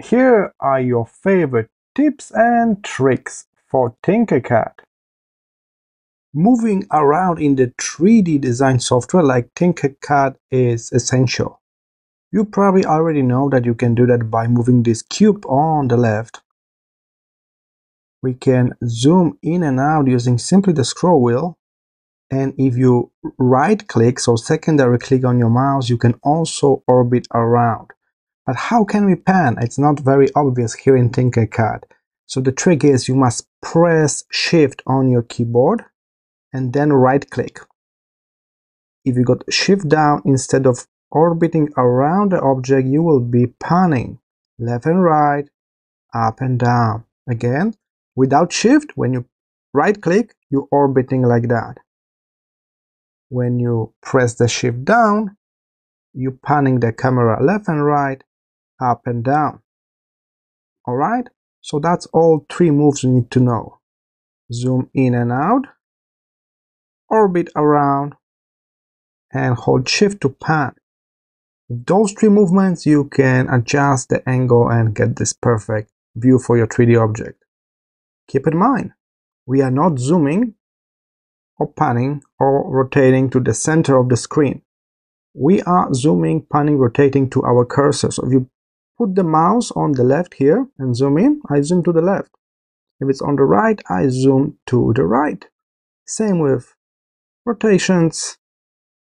Here are your favorite tips and tricks for Tinkercad. Moving around in the 3D design software like Tinkercad is essential. You probably already know that you can do that by moving this cube on the left. We can zoom in and out using simply the scroll wheel. And if you right click, so secondary click on your mouse, you can also orbit around. But how can we pan? It's not very obvious here in Tinkercad. So the trick is you must press shift on your keyboard and then right click. If you got shift down instead of orbiting around the object, you will be panning left and right, up and down. Again, without shift, when you right click, you're orbiting like that. When you press the shift down, you're panning the camera left and right, up and down. Alright, so that's all three moves you need to know. Zoom in and out, orbit around, and hold shift to pan. With those three movements, you can adjust the angle and get this perfect view for your 3D object. Keep in mind, we are not zooming or panning or rotating to the center of the screen. We are zooming, panning, rotating to our cursor. So if you put the mouse on the left here and zoom in, I zoom to the left. If it's on the right, I zoom to the right. Same with rotations,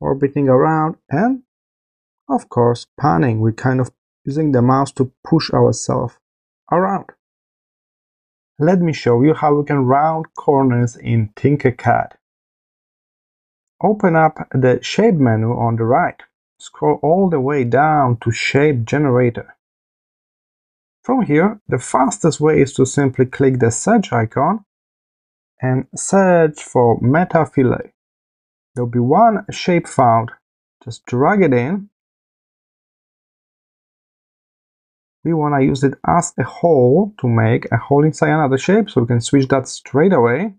orbiting around, and of course, panning. We're kind of using the mouse to push ourselves around. Let me show you how we can round corners in Tinkercad. Open up the Shape menu on the right. Scroll all the way down to Shape Generator. From here, the fastest way is to simply click the search icon and search for Metafillet. There'll be one shape found. Just drag it in. We want to use it as a hole to make a hole inside another shape, so we can switch that straight away.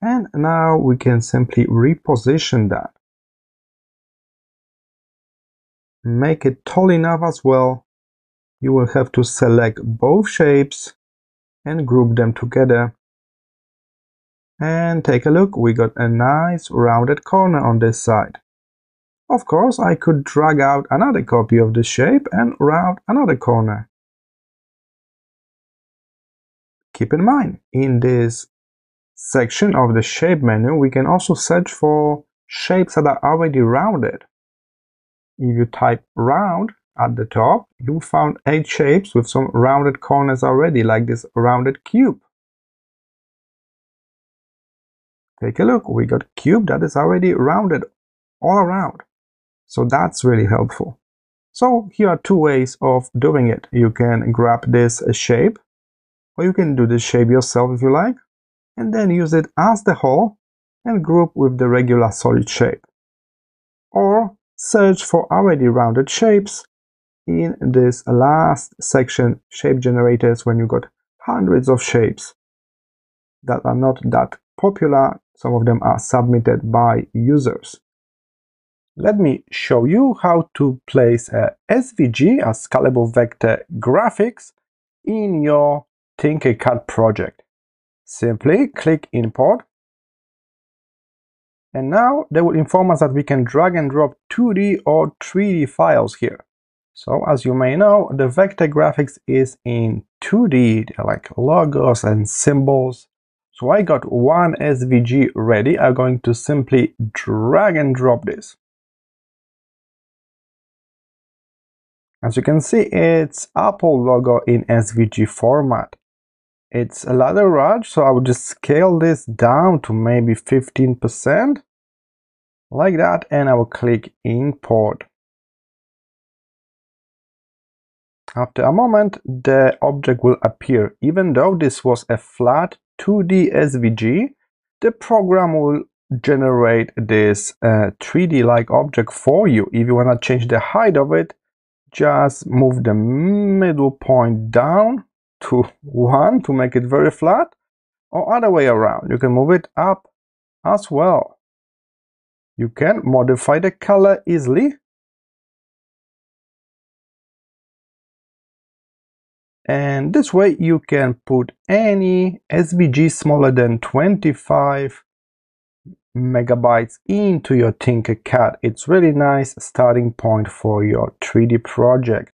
And now we can simply reposition that. Make it tall enough as well you will have to select both shapes and group them together. And take a look, we got a nice rounded corner on this side. Of course, I could drag out another copy of the shape and round another corner. Keep in mind, in this section of the shape menu, we can also search for shapes that are already rounded. If you type round, at the top, you found eight shapes with some rounded corners already, like this rounded cube. Take a look, we got cube that is already rounded all around. So that's really helpful. So here are two ways of doing it. You can grab this shape, or you can do the shape yourself if you like, and then use it as the hole and group with the regular solid shape. Or search for already rounded shapes in this last section, shape generators, when you got hundreds of shapes that are not that popular, some of them are submitted by users. Let me show you how to place a SVG, a scalable vector graphics, in your Tinkercad project. Simply click import and now they will inform us that we can drag and drop 2D or 3D files here. So as you may know, the vector graphics is in 2D, like logos and symbols. So I got one SVG ready. I'm going to simply drag and drop this. As you can see, it's Apple logo in SVG format. It's a ladder large, so I would just scale this down to maybe 15%, like that, and I will click import. After a moment, the object will appear. Even though this was a flat 2D SVG, the program will generate this uh, 3D-like object for you. If you want to change the height of it, just move the middle point down to 1 to make it very flat, or other way around. You can move it up as well. You can modify the color easily And this way you can put any SVG smaller than 25 megabytes into your Tinkercad. It's really nice starting point for your 3D project.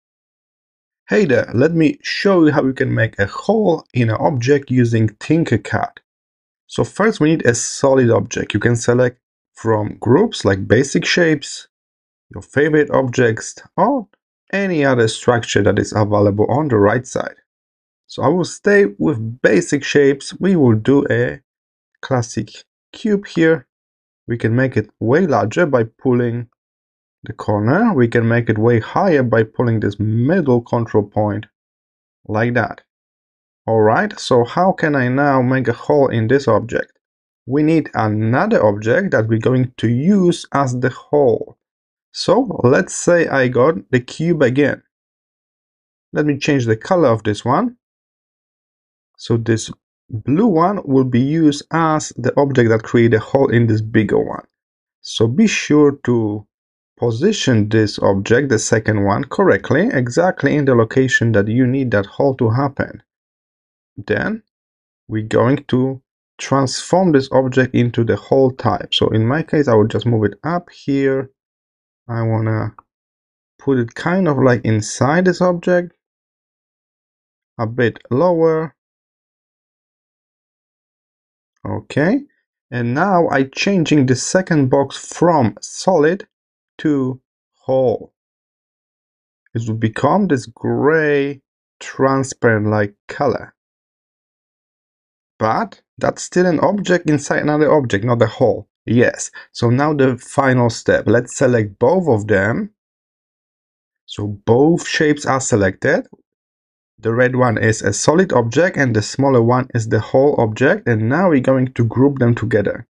Hey there, let me show you how you can make a hole in an object using Tinkercad. So first we need a solid object. You can select from groups like basic shapes, your favorite objects, or any other structure that is available on the right side. So I will stay with basic shapes. We will do a classic cube here. We can make it way larger by pulling the corner. We can make it way higher by pulling this middle control point like that. Alright, so how can I now make a hole in this object? We need another object that we're going to use as the hole. So let's say I got the cube again. Let me change the color of this one. So this blue one will be used as the object that create a hole in this bigger one. So be sure to position this object, the second one, correctly, exactly in the location that you need that hole to happen. Then we're going to transform this object into the hole type. So in my case, I will just move it up here. I want to put it kind of like inside this object, a bit lower. Okay. And now I'm changing the second box from solid to hole. It will become this gray transparent like color. But that's still an object inside another object, not a hole. Yes, so now the final step. Let's select both of them. So both shapes are selected. The red one is a solid object and the smaller one is the hole object. And now we're going to group them together.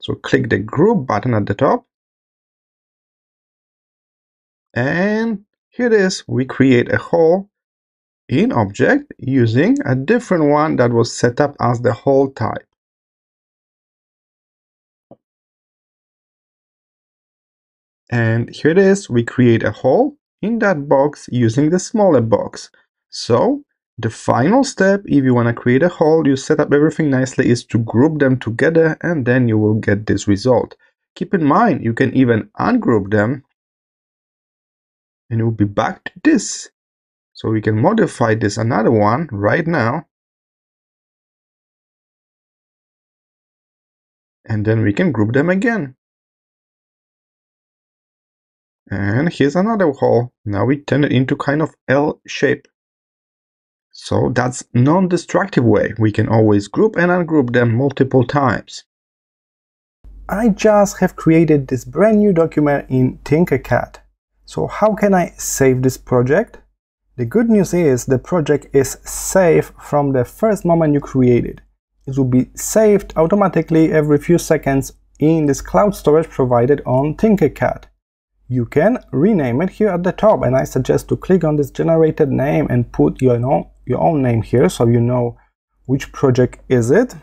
So click the group button at the top and here it is, we create a hole in object using a different one that was set up as the hole type. And here it is, we create a hole in that box using the smaller box. So the final step, if you want to create a hole, you set up everything nicely, is to group them together and then you will get this result. Keep in mind, you can even ungroup them and will be back to this. So we can modify this another one right now. And then we can group them again. And here's another hole. Now we turn it into kind of L shape. So that's non-destructive way. We can always group and ungroup them multiple times. I just have created this brand new document in Tinkercad. So how can I save this project? The good news is the project is safe from the first moment you create it. It will be saved automatically every few seconds in this cloud storage provided on Tinkercad. You can rename it here at the top and I suggest to click on this generated name and put your own, your own name here so you know which project is it.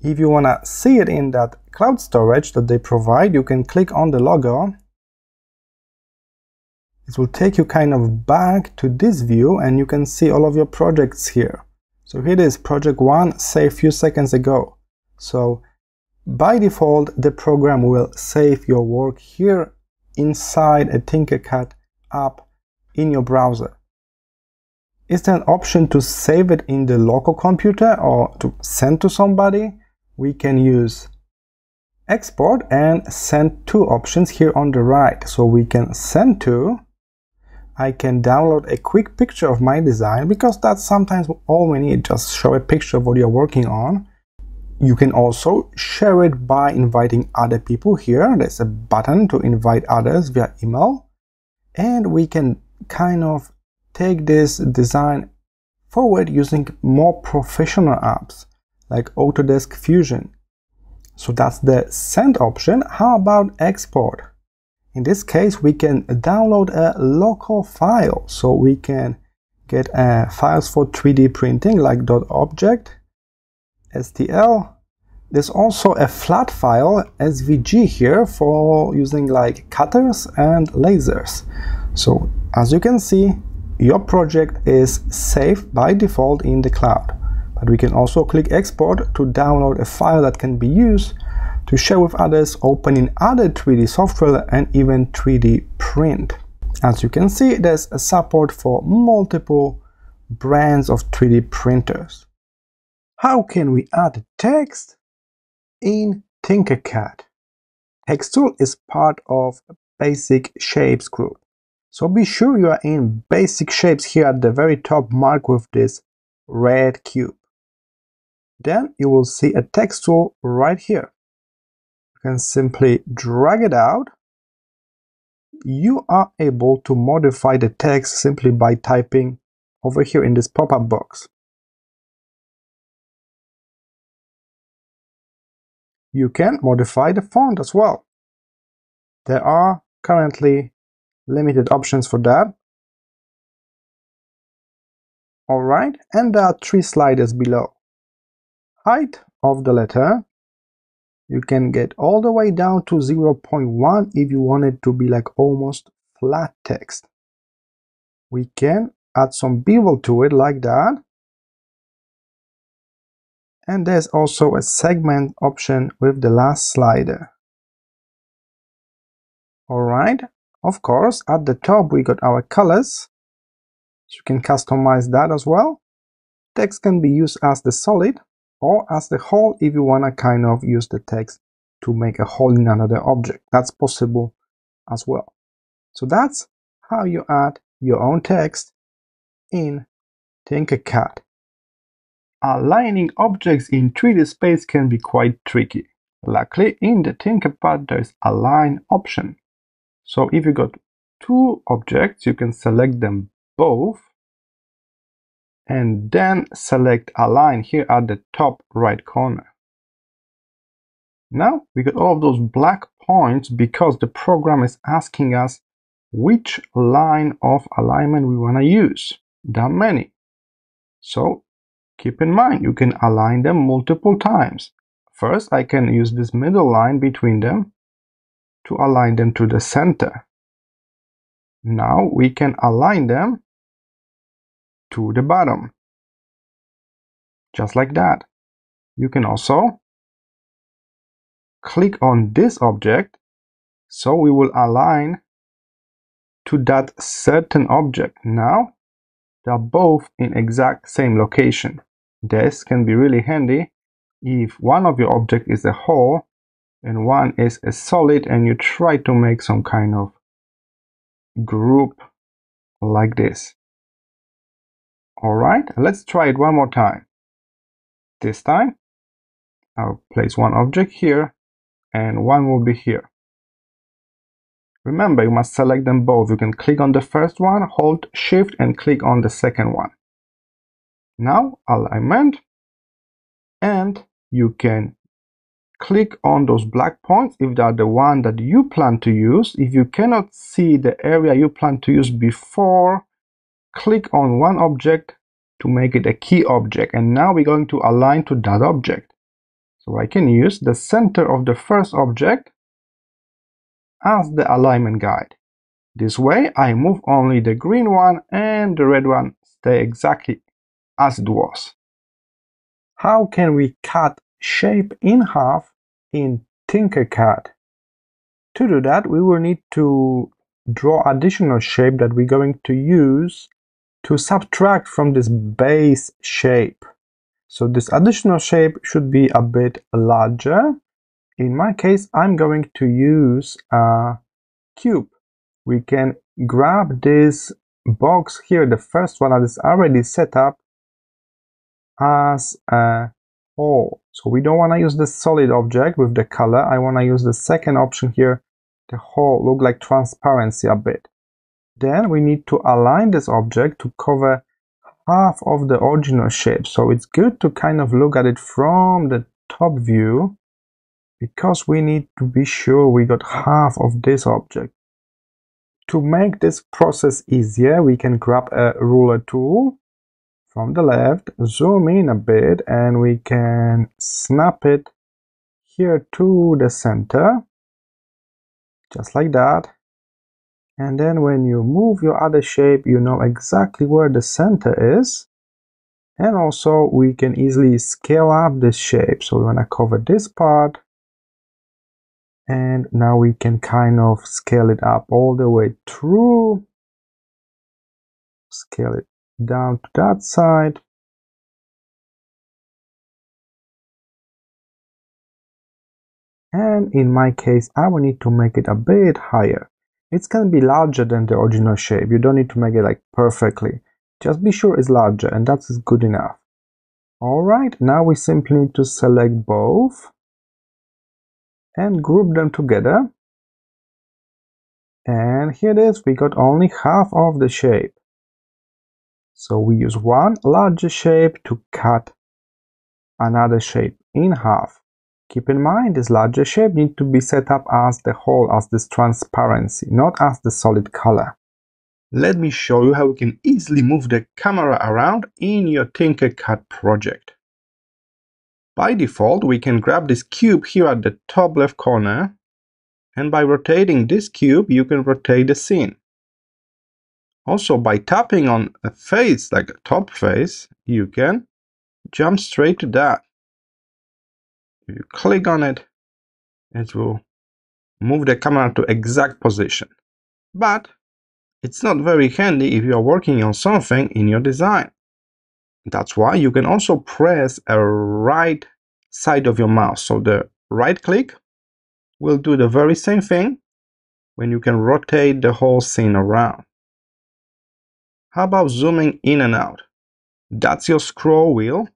If you want to see it in that cloud storage that they provide, you can click on the logo it will take you kind of back to this view and you can see all of your projects here. So here it is, project one saved few seconds ago. So by default, the program will save your work here inside a Tinkercad app in your browser. Is there an option to save it in the local computer or to send to somebody? We can use export and send to options here on the right. So we can send to I can download a quick picture of my design because that's sometimes all we need, just show a picture of what you're working on. You can also share it by inviting other people here. There's a button to invite others via email. And we can kind of take this design forward using more professional apps like Autodesk Fusion. So that's the send option. How about export? In this case, we can download a local file. So we can get uh, files for 3D printing like .object, STL. There's also a flat file, SVG here for using like cutters and lasers. So as you can see, your project is saved by default in the cloud. But we can also click export to download a file that can be used to share with others, open in other 3D software and even 3D print. As you can see, there's a support for multiple brands of 3D printers. How can we add text in Tinkercad? Text tool is part of basic shapes group. So be sure you are in basic shapes here at the very top mark with this red cube. Then you will see a text tool right here. You can simply drag it out. You are able to modify the text simply by typing over here in this pop-up box. You can modify the font as well. There are currently limited options for that. Alright, and there are three sliders below. Height of the letter, you can get all the way down to 0.1 if you want it to be like almost flat text. We can add some bevel to it like that. And there's also a segment option with the last slider. Alright, of course, at the top we got our colors. So you can customize that as well. Text can be used as the solid or as the hole if you want to kind of use the text to make a hole in another object. That's possible as well. So that's how you add your own text in Tinkercad. Aligning objects in 3D space can be quite tricky. Luckily, in the Tinkercad there's Align option. So if you got two objects, you can select them both and then select Align here at the top right corner. Now we got all of those black points because the program is asking us which line of alignment we want to use. There are many. So keep in mind, you can align them multiple times. First, I can use this middle line between them to align them to the center. Now we can align them to the bottom. Just like that. You can also click on this object so we will align to that certain object. Now they are both in exact same location. This can be really handy if one of your object is a hole and one is a solid and you try to make some kind of group like this. Alright, let's try it one more time. This time, I'll place one object here and one will be here. Remember, you must select them both. You can click on the first one, hold shift and click on the second one. Now, alignment, and you can click on those black points if they are the one that you plan to use. If you cannot see the area you plan to use before, click on one object to make it a key object. And now we're going to align to that object. So I can use the center of the first object as the alignment guide. This way I move only the green one and the red one stay exactly as it was. How can we cut shape in half in Tinkercad. To do that, we will need to draw additional shape that we're going to use to subtract from this base shape. So this additional shape should be a bit larger. In my case, I'm going to use a cube. We can grab this box here, the first one that is already set up as a hole. So we don't want to use the solid object with the color. I want to use the second option here, the hole look like transparency a bit. Then we need to align this object to cover half of the original shape. So it's good to kind of look at it from the top view because we need to be sure we got half of this object. To make this process easier, we can grab a ruler tool from the left, zoom in a bit, and we can snap it here to the center, just like that. And then when you move your other shape, you know exactly where the center is. And also we can easily scale up this shape. So we want to cover this part. And now we can kind of scale it up all the way through. Scale it down to that side. And in my case, I will need to make it a bit higher. It's gonna be larger than the original shape. You don't need to make it like perfectly. Just be sure it's larger and that's good enough. Alright, now we simply need to select both and group them together. And here it is, we got only half of the shape. So we use one larger shape to cut another shape in half. Keep in mind this larger shape needs to be set up as the hole, as this transparency, not as the solid color. Let me show you how you can easily move the camera around in your Tinkercad project. By default, we can grab this cube here at the top left corner, and by rotating this cube, you can rotate the scene. Also, by tapping on a face, like a top face, you can jump straight to that. If you click on it, it will move the camera to exact position. But it's not very handy if you are working on something in your design. That's why you can also press a right side of your mouse. So the right click will do the very same thing when you can rotate the whole scene around. How about zooming in and out? That's your scroll wheel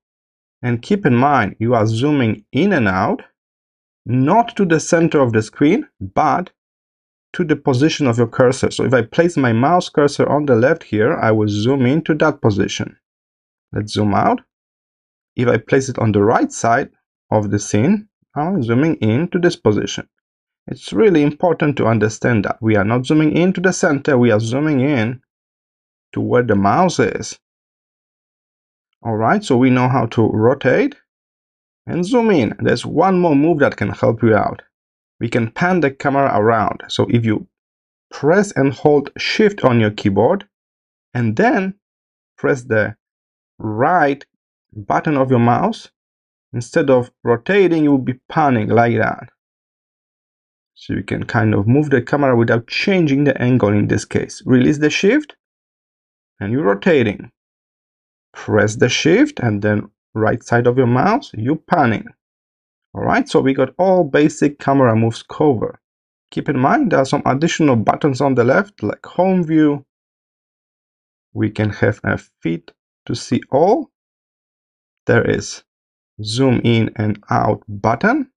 and keep in mind, you are zooming in and out, not to the center of the screen, but to the position of your cursor. So if I place my mouse cursor on the left here, I will zoom in to that position. Let's zoom out. If I place it on the right side of the scene, I'm zooming in to this position. It's really important to understand that we are not zooming into the center, we are zooming in to where the mouse is. Alright, so we know how to rotate and zoom in. There's one more move that can help you out. We can pan the camera around. So if you press and hold shift on your keyboard and then press the right button of your mouse, instead of rotating, you will be panning like that. So you can kind of move the camera without changing the angle in this case. Release the shift and you're rotating press the shift and then right side of your mouse, you panning. Alright, so we got all basic camera moves covered. Keep in mind there are some additional buttons on the left like home view. We can have a fit to see all. There is zoom in and out button.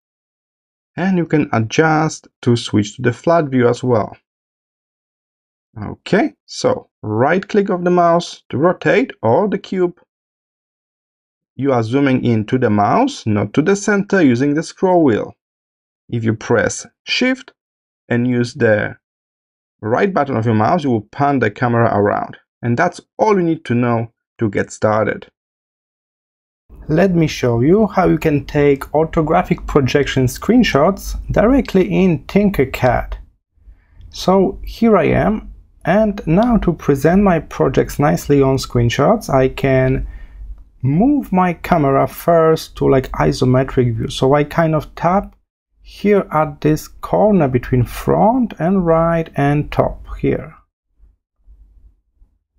And you can adjust to switch to the flat view as well. Okay, so right click of the mouse to rotate or the cube. You are zooming in to the mouse, not to the center using the scroll wheel. If you press shift and use the right button of your mouse, you will pan the camera around. And that's all you need to know to get started. Let me show you how you can take orthographic projection screenshots directly in Tinkercad. So here I am and now to present my projects nicely on screenshots, I can move my camera first to like isometric view. So I kind of tap here at this corner between front and right and top here.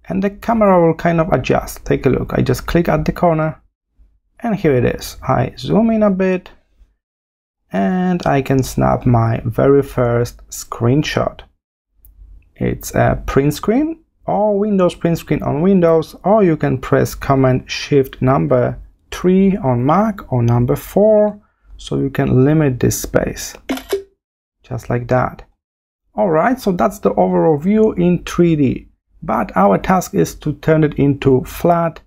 And the camera will kind of adjust. Take a look. I just click at the corner and here it is. I zoom in a bit and I can snap my very first screenshot. It's a print screen or Windows print screen on Windows or you can press Command Shift number 3 on Mac or number 4 so you can limit this space just like that. Alright, so that's the overall view in 3D but our task is to turn it into flat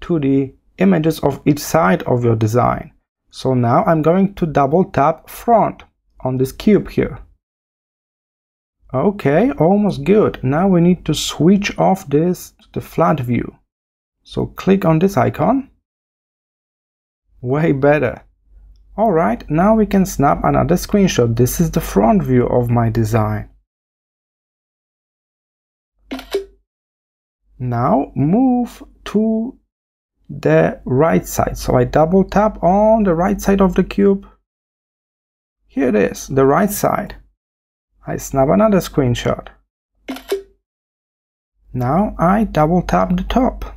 2D images of each side of your design. So now I'm going to double tap front on this cube here. Okay, almost good. Now we need to switch off this to the flat view. So click on this icon. Way better. Alright, now we can snap another screenshot. This is the front view of my design. now move to the right side so I double tap on the right side of the cube here it is the right side I snap another screenshot. Now I double tap the top.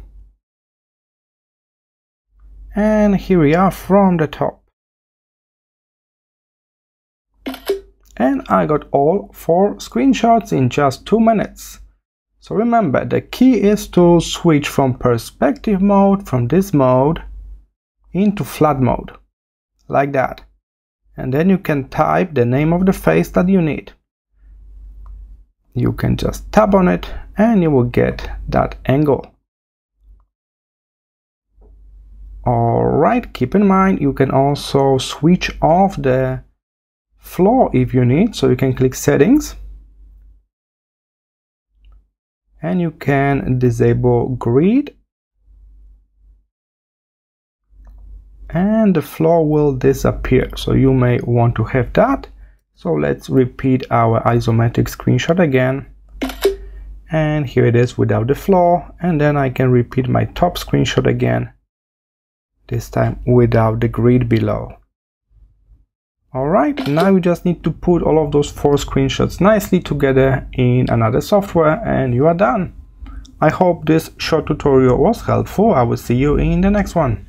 And here we are from the top. And I got all four screenshots in just two minutes. So remember, the key is to switch from perspective mode, from this mode, into flat mode, like that. And then you can type the name of the face that you need. You can just tap on it and you will get that angle. Alright, keep in mind you can also switch off the floor if you need, so you can click settings. And you can disable grid. And the floor will disappear. So you may want to have that so let's repeat our isometric screenshot again and here it is without the floor and then I can repeat my top screenshot again this time without the grid below Alright, now we just need to put all of those four screenshots nicely together in another software and you are done. I hope this short tutorial was helpful. I will see you in the next one.